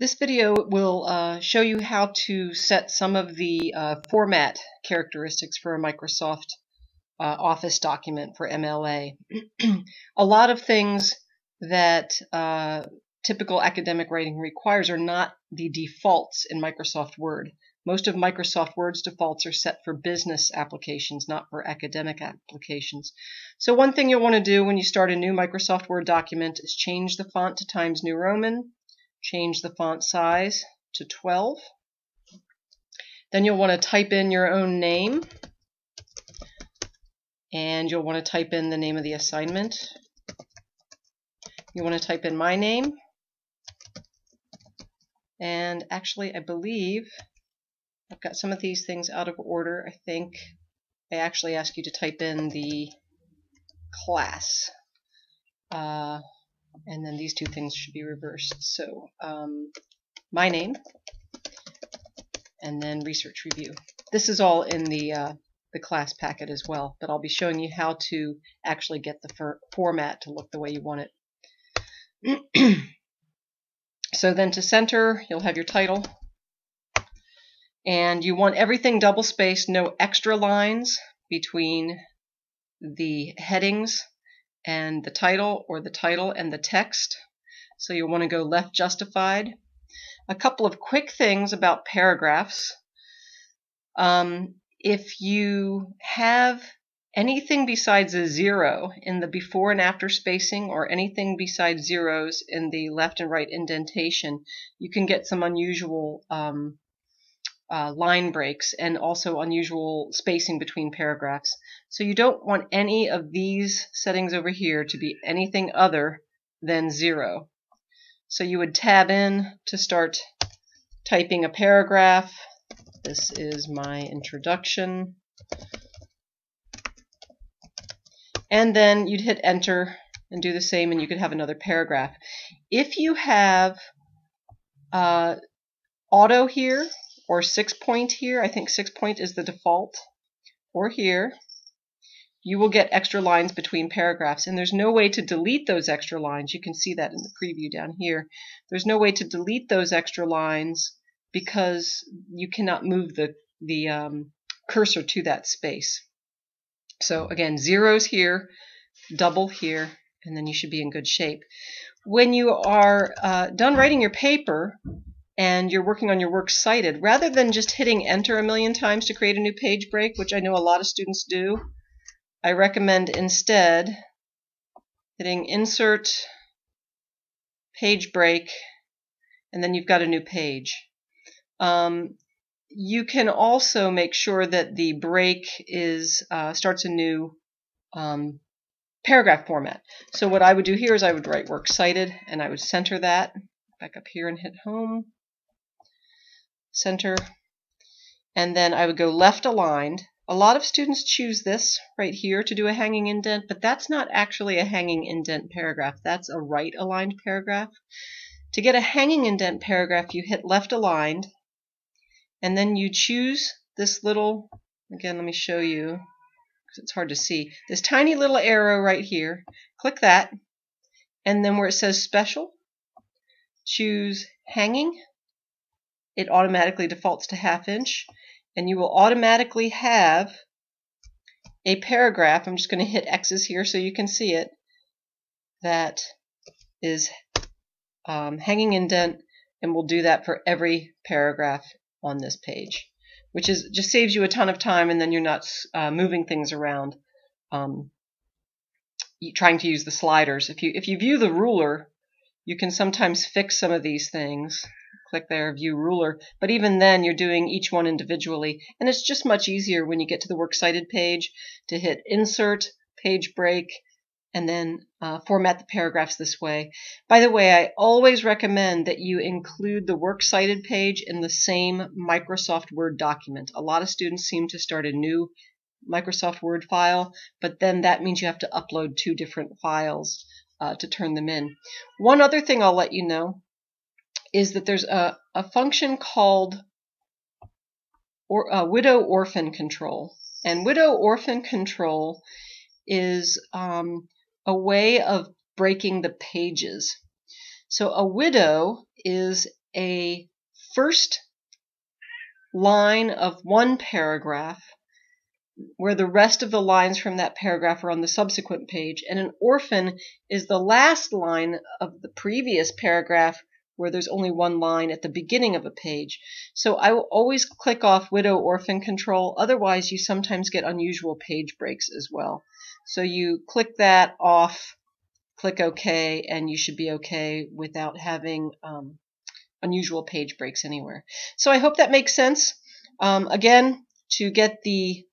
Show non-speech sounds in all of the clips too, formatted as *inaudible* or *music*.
This video will uh, show you how to set some of the uh, format characteristics for a Microsoft uh, Office document for MLA. *clears throat* a lot of things that uh, typical academic writing requires are not the defaults in Microsoft Word. Most of Microsoft Word's defaults are set for business applications, not for academic applications. So one thing you'll want to do when you start a new Microsoft Word document is change the font to Times New Roman, change the font size to 12. Then you'll want to type in your own name and you'll want to type in the name of the assignment. You want to type in my name and actually I believe I've got some of these things out of order. I think I actually ask you to type in the class. Uh, and then these two things should be reversed. So um, my name and then research review. This is all in the uh, the class packet as well, but I'll be showing you how to actually get the format to look the way you want it. *clears throat* so then to center, you'll have your title, and you want everything double spaced, no extra lines between the headings and the title or the title and the text. So you'll want to go left justified. A couple of quick things about paragraphs. Um, if you have anything besides a zero in the before and after spacing or anything besides zeros in the left and right indentation, you can get some unusual um, uh, line breaks and also unusual spacing between paragraphs. So you don't want any of these settings over here to be anything other than zero. So you would tab in to start typing a paragraph. This is my introduction. And then you'd hit enter and do the same and you could have another paragraph. If you have uh, auto here, or six point here. I think six point is the default. Or here. You will get extra lines between paragraphs. And there's no way to delete those extra lines. You can see that in the preview down here. There's no way to delete those extra lines because you cannot move the, the um, cursor to that space. So again, zeros here, double here, and then you should be in good shape. When you are uh, done writing your paper, and you're working on your works cited, rather than just hitting enter a million times to create a new page break, which I know a lot of students do, I recommend instead hitting insert, page break, and then you've got a new page. Um, you can also make sure that the break is uh, starts a new um, paragraph format. So what I would do here is I would write works cited and I would center that back up here and hit home center, and then I would go left aligned. A lot of students choose this right here to do a hanging indent, but that's not actually a hanging indent paragraph. That's a right aligned paragraph. To get a hanging indent paragraph, you hit left aligned, and then you choose this little, again, let me show you, because it's hard to see, this tiny little arrow right here. Click that, and then where it says special, choose hanging, it automatically defaults to half inch and you will automatically have a paragraph. I'm just going to hit X's here so you can see it. That is um, hanging indent and we'll do that for every paragraph on this page which is just saves you a ton of time and then you're not uh, moving things around um, trying to use the sliders. If you if you view the ruler you can sometimes fix some of these things click there, view ruler. But even then, you're doing each one individually. And it's just much easier when you get to the works cited page to hit insert, page break, and then uh, format the paragraphs this way. By the way, I always recommend that you include the works cited page in the same Microsoft Word document. A lot of students seem to start a new Microsoft Word file, but then that means you have to upload two different files uh, to turn them in. One other thing I'll let you know is that there's a, a function called or, uh, widow orphan control. And widow orphan control is um, a way of breaking the pages. So a widow is a first line of one paragraph where the rest of the lines from that paragraph are on the subsequent page. And an orphan is the last line of the previous paragraph where there's only one line at the beginning of a page. So I will always click off widow orphan control. Otherwise, you sometimes get unusual page breaks as well. So you click that off, click OK, and you should be okay without having um, unusual page breaks anywhere. So I hope that makes sense. Um, again, to get the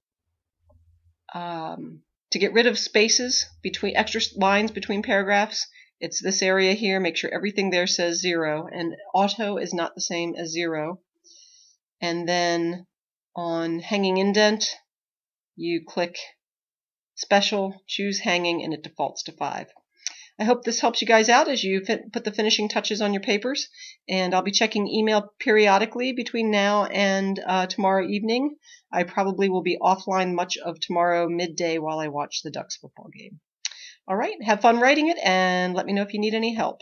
um, to get rid of spaces between extra lines between paragraphs, it's this area here. Make sure everything there says zero, and auto is not the same as zero. And then on hanging indent, you click special, choose hanging, and it defaults to five. I hope this helps you guys out as you put the finishing touches on your papers. And I'll be checking email periodically between now and uh, tomorrow evening. I probably will be offline much of tomorrow midday while I watch the Ducks football game. All right, have fun writing it and let me know if you need any help.